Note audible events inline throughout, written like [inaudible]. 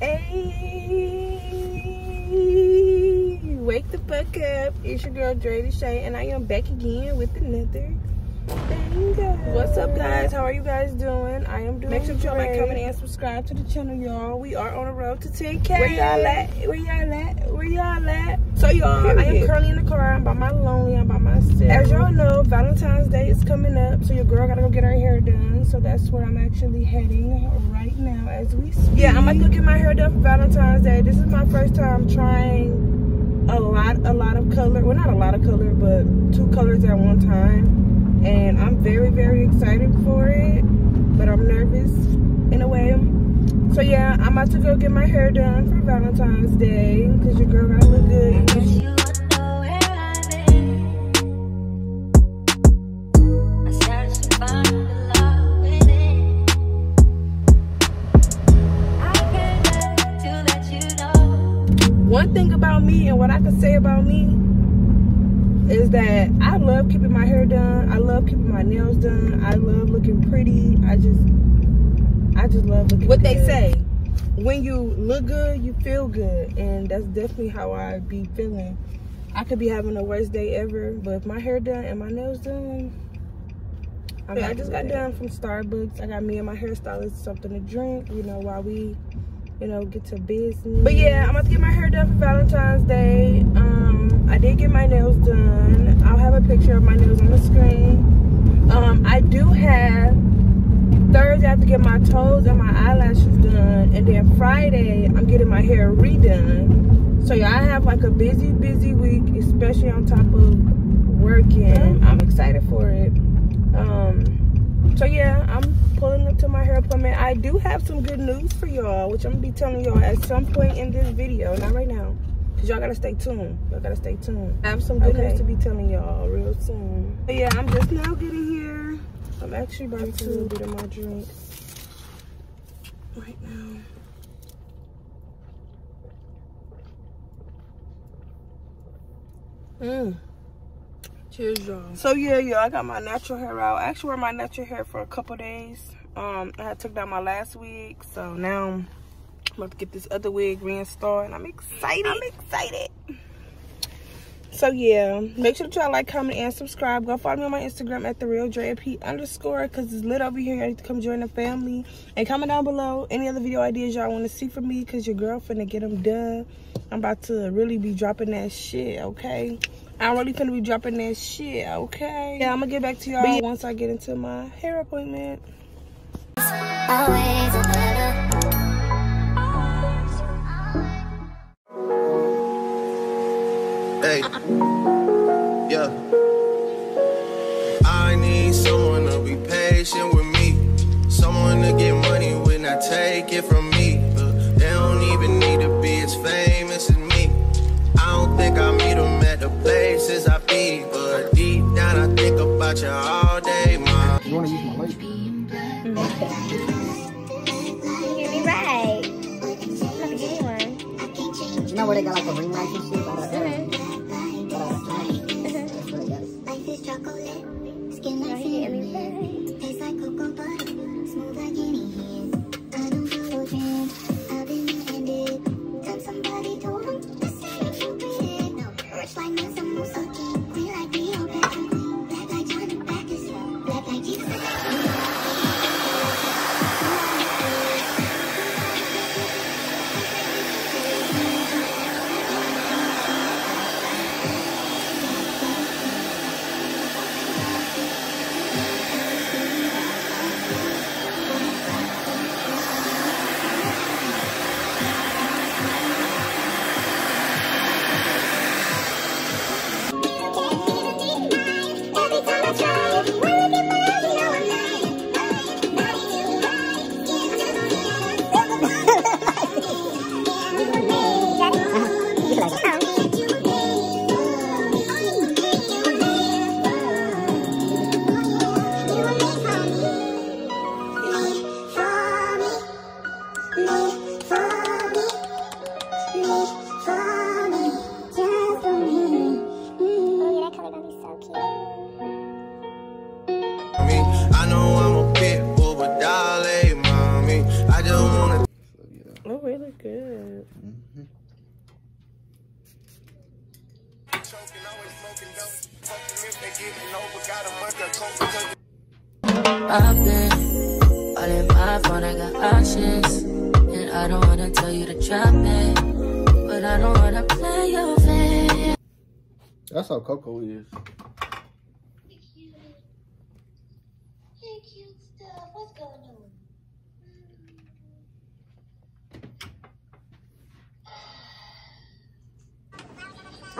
Hey, wake the fuck up. It's your girl Dre Shay, and I am back again with another. What's up, guys? How are you guys doing? I am doing Make sure y'all like, comment, and subscribe to the channel, y'all. We are on the road to 10K. Where y'all at? Where y'all at? Where y'all at? So, y'all, I am currently in the car. I'm by my lonely. I'm by myself. As y'all know, Valentine's Day is coming up, so your girl gotta go get her hair done. So that's where I'm actually heading right now as we speak. Yeah, I'm gonna go get my hair done for Valentine's Day. This is my first time trying a lot, a lot of color. Well, not a lot of color, but two colors at one time. And I'm very, very excited for it, but I'm nervous in a way. So yeah, I'm about to go get my hair done for Valentine's Day because your girl gotta look good. Is that I love keeping my hair done. I love keeping my nails done. I love looking pretty. I just I just love looking What good. they say, when you look good, you feel good. And that's definitely how I be feeling. I could be having the worst day ever, but if my hair done and my nails done, I, mean, I just got done from Starbucks. I got me and my hairstylist something to drink, you know, while we you know, get to business. But yeah, I'm about to get my hair done for Valentine's Day. Um, I did get my nails done. I'll have a picture of my nails on the screen. Um, I do have Thursday I have to get my toes and my eyelashes done. And then Friday, I'm getting my hair redone. So yeah, I have like a busy, busy week, especially on top of working. I'm excited for it. Um, so yeah i'm pulling up to my hair appointment. I do have some good news for y'all which i'm gonna be telling y'all at some point in this video. Not right now because y'all gotta stay tuned. Y'all gotta stay tuned. I have some good okay. news to be telling y'all real soon. But yeah i'm just now getting here. I'm actually about to a little bit of my drink right now. Mmm. Cheers, y'all. So yeah, y'all, I got my natural hair out. I actually wear my natural hair for a couple days. Um, I took down my last wig, so now I'm about to get this other wig reinstalled, and I'm excited. I'm excited. So yeah, make sure that y'all like, comment, and subscribe. Go follow me on my Instagram at the real JP underscore because it's lit over here. You need to come join the family. And comment down below any other video ideas y'all want to see from me because your girl finna get them done. I'm about to really be dropping that shit, okay? I'm really gonna be dropping that shit, okay? Yeah, I'm gonna get back to y'all once I get into my hair appointment. Hey, yeah. I need someone to be patient with me. Someone to get money when I take it from me. me, but deep down I think about you all day, mom. You wanna use my light? right. You know where they got like a ring light and shit? But, -hmm. but, uh, mm -hmm. Life is chocolate, skin like cinnamon, Tastes like cocoa butter. I've been all in my phone, I got options. And I don't wanna tell you to drop it. But I don't wanna play your fan. That's how Coco is.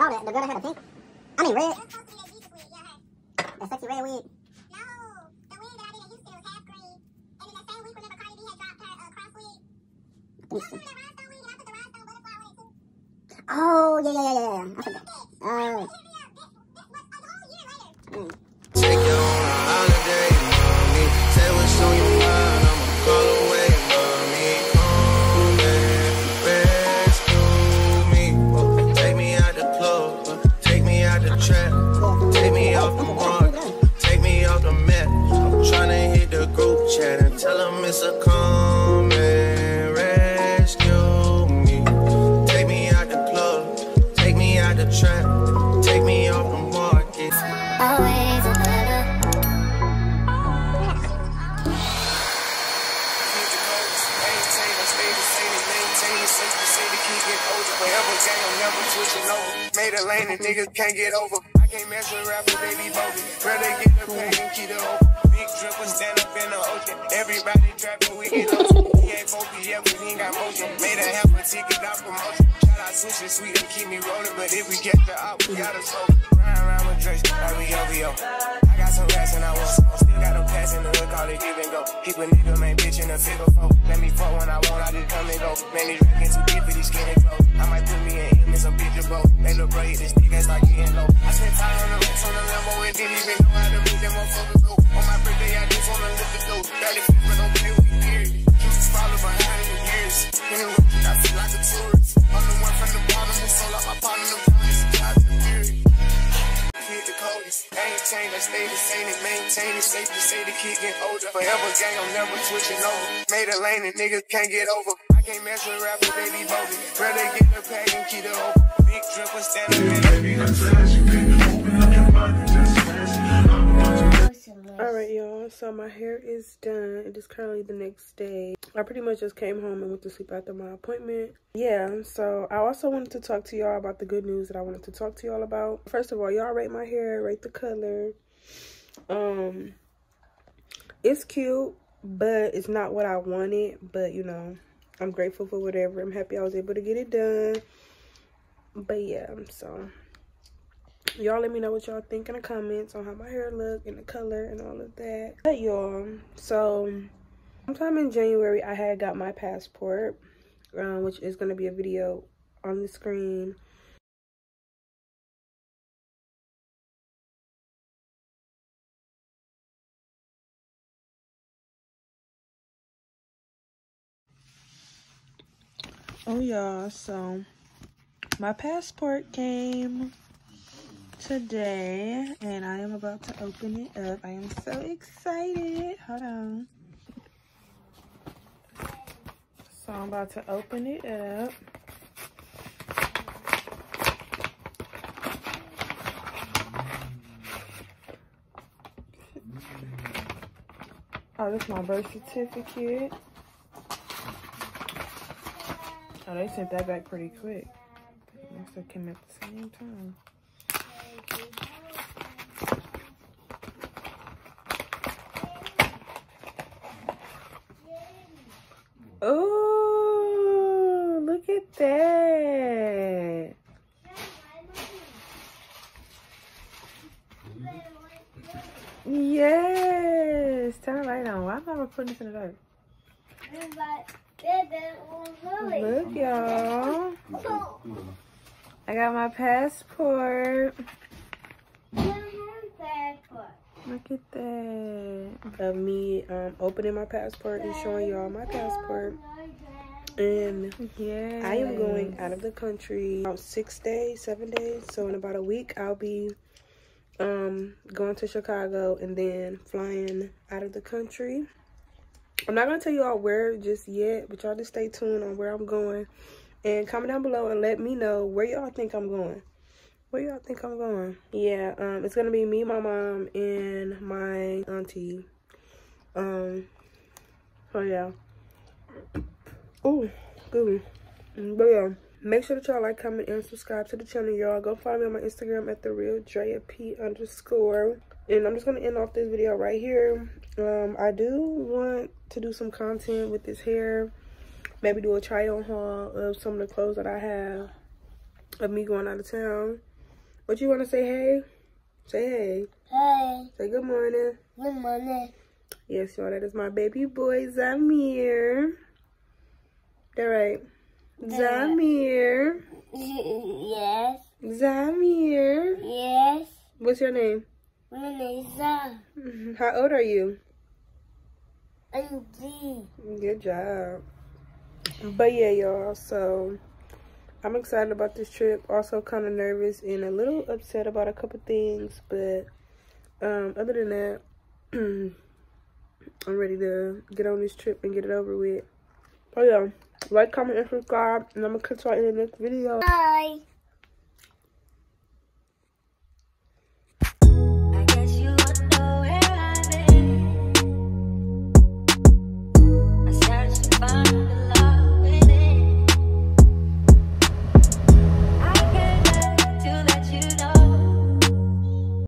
Oh, the, the girl that had a pink? I mean red. The sexy red wig. Oh, yeah, yeah, yeah, yeah. I forgot. Oh. Mm. Tell it's a come and rescue me. Take me out the club, take me out the trap, take me off the market. Always another. Forever never switching over. Made a lane and niggas can't get over. I can't mess with rappers, they be bogus. Rather get the pain and keep it open. Big dripper stand up in the ocean. Everybody trapping, we get ocean. He ain't focused yet, but he ain't got motion. Made a half a ticket out promotion. Shout out sushi sweet and keep me rolling. But if we get the op, we gotta slow. Ride around with Drake, like we OVO. I got some rats and I want some. Still got a pass in the hood, call it give and go. Keep a nigga, man, bitch in the figure four. Let me fuck when I want, I just come and go. Man, these drinking too deep for these skinny clothes. I might put me in him in some bitch boat. They look great, this nigga like getting low. I spent time on the racks on the Lambo and didn't even know how to make them motherfuckers. On my birthday, I just wanna look the dough. Barely but me, period. Keep this follow behind in the years. Anyway, I feel like a tourist. I'm the one from the bottom who sold out my partner, the promise, God, the period. Hit the coldest. Ain't changed, I stay the same and maintain it. Safe to say the kid getting older. Forever gang, I'm never switching over. Made a lane and niggas can't get over. I can't mess with rappers, they be bogus. Rather get the pack and keep it open. Big dripper stand up in all so my hair is done. It is currently the next day. I pretty much just came home and went to sleep after my appointment. Yeah so i also wanted to talk to y'all about the good news that i wanted to talk to y'all about. First of all y'all rate my hair rate the color. Um it's cute but it's not what i wanted but you know i'm grateful for whatever. I'm happy i was able to get it done. But yeah so y'all let me know what y'all think in the comments on how my hair look and the color and all of that. But y'all. So sometime in january i had got my passport um, which is going to be a video on the screen. Oh y'all. So my passport came today and I am about to open it up. I am so excited. Hold on. So I'm about to open it up. Oh, this is my birth certificate. Oh, they sent that back pretty quick. Must have came at the same time. Oh, look at that. Yes. Turn the light on. Why am I putting this in the dark? Look, y'all. I got my passport. Look at that. Of me um, opening my passport and showing y'all my passport. And yeah, I am going out of the country about six days, seven days. So in about a week, I'll be um, going to Chicago and then flying out of the country. I'm not gonna tell you all where just yet, but y'all just stay tuned on where I'm going. And comment down below and let me know where y'all think I'm going. Where y'all think I'm going? Yeah, um, it's gonna be me, my mom, and my auntie. Um, so yeah. Oh, good. But yeah, make sure that y'all like, comment, and subscribe to the channel, y'all. Go follow me on my Instagram at the real Drea P underscore. And I'm just gonna end off this video right here. Um, I do want to do some content with this hair maybe do a try on haul of some of the clothes that I have of me going out of town. What you want to say, hey? Say hey. Hey. Say good morning. Good morning. Yes, y'all, that is my baby boy, Zamir. That right. Zamir. Yes. Zamir. Yes. What's your name? My name is Zah. Mm-hmm. How old are you? I'm G. Good job but yeah y'all so i'm excited about this trip. Also kind of nervous and a little upset about a couple things but um other than that [clears throat] i'm ready to get on this trip and get it over with. Oh yeah. Like comment and subscribe and i'm gonna catch y'all in the next video. Bye